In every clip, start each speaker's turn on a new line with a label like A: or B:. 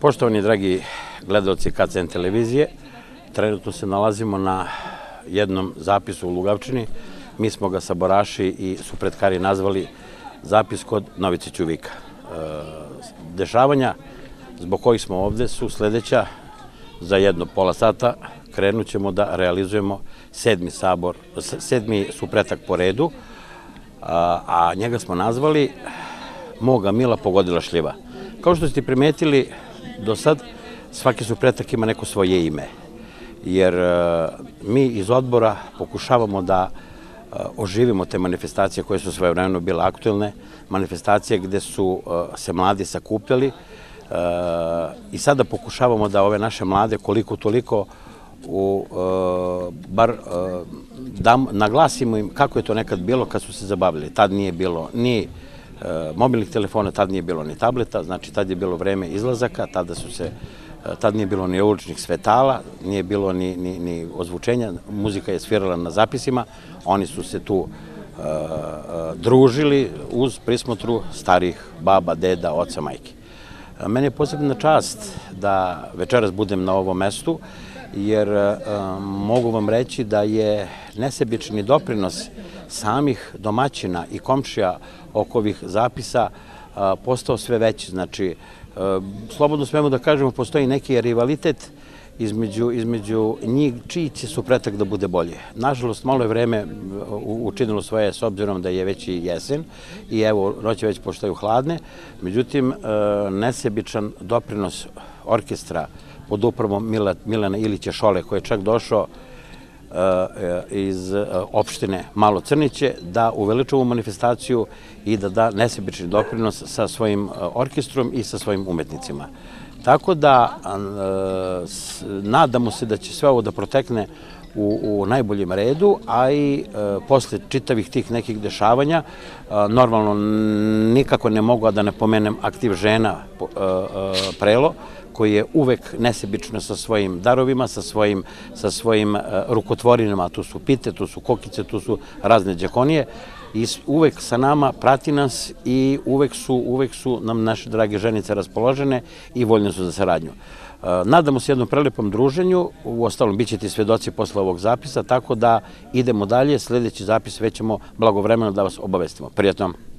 A: Poštovani dragi gledalci KCN televizije, trenutno se nalazimo na jednom zapisu u Lugavčini. Mi smo ga saboraši i supredkari nazvali zapis kod Novice Ćuvika. E, dešavanja zbog kojih smo ovde su sledeća. Za jedno pola sata krenut ćemo da realizujemo sedmi, sabor, sedmi supretak po redu, a njega smo nazvali Moga Mila pogodila šljiva. Kao što ste primetili, do sad svaki supretak ima neko svoje ime. Jer e, mi iz odbora pokušavamo da e, oživimo te manifestacije koje su svoje vremeno bile aktuelne, manifestacije gde su e, se mladi sakupljali i sada pokušavamo da ove naše mlade koliko toliko u, bar naglasimo im kako je to nekad bilo kad su se zabavili. Tad nije bilo ni Eh, mobilnih telefona, tad nije bilo ni tableta, znači tad je bilo vreme izlazaka, tada su se, eh, tad nije bilo ni uličnih svetala, nije bilo ni, ni, ni ozvučenja, muzika je svirala na zapisima, oni su se tu e, družili uz prismotru starih baba, deda, oca, majke. Meni je posebna čast da večeras budem na ovom mestu, jer mogu vam reći da je nesebični doprinos samih domaćina i komšija oko ovih zapisa postao sve veći. Znači, slobodno smemo da kažemo, postoji neki rivalitet između, između njih, čiji će supretak da bude bolje. Nažalost, malo je vreme učinilo svoje s obzirom da je već i jesen i evo, noće već postaju hladne. Međutim, nesebičan doprinos orkestra pod upravom Milana Ilića Šole, koji je čak došao E, e, iz e, opštine Malo Crniće da uveliča ovu manifestaciju i da da nesebični doprinos sa svojim orkestrom i sa svojim umetnicima. Tako da nadamo se da će sve ovo da protekne u u najboljem redu, a i e, posle čitavih tih nekih dešavanja, e, normalno nikako ne mogu da ne pomenem aktiv žena e, prelo, koji je uvek nesebično sa svojim darovima, sa svojim, sa svojim e, rukotvorinama, tu su pite, tu su kokice, tu su razne džekonije, i uvek sa nama prati nas i uvek su, uvek su nam naše drage ženice raspoložene i voljne su za saradnju. Nadamo se jednom prelepom druženju, u ostalom bit ćete svedoci posle ovog zapisa, tako da idemo dalje, sljedeći zapis već ćemo blagovremeno da vas obavestimo. Prijatno vam!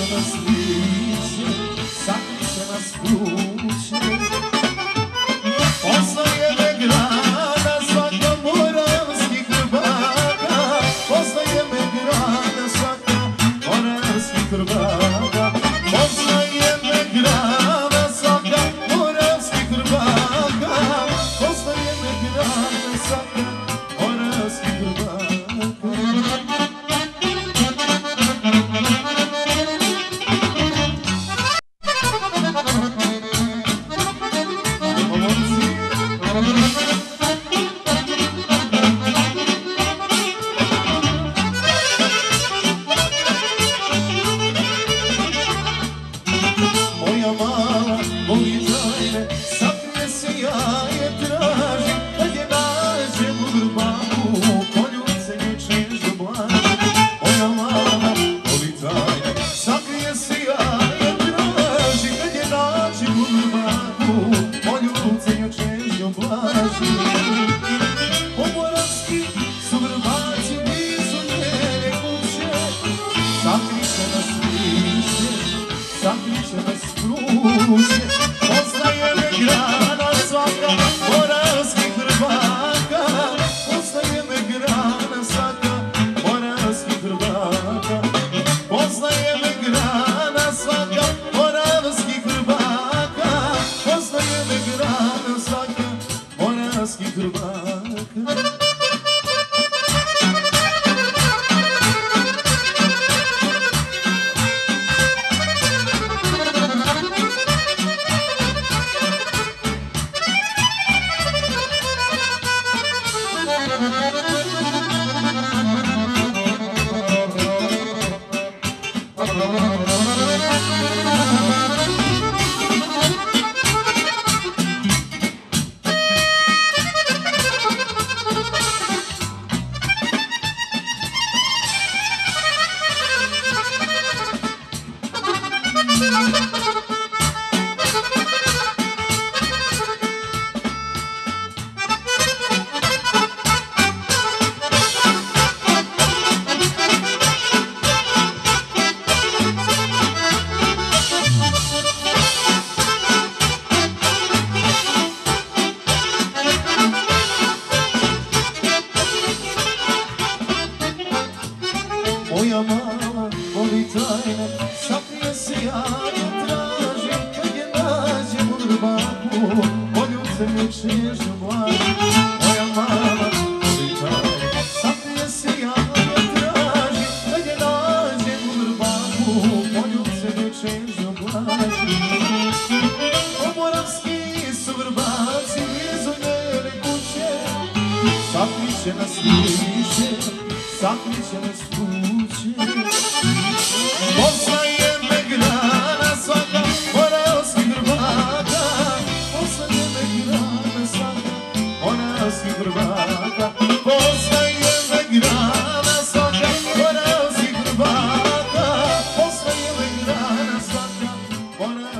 B: of us olho sem me desvoar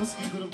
B: conseguiram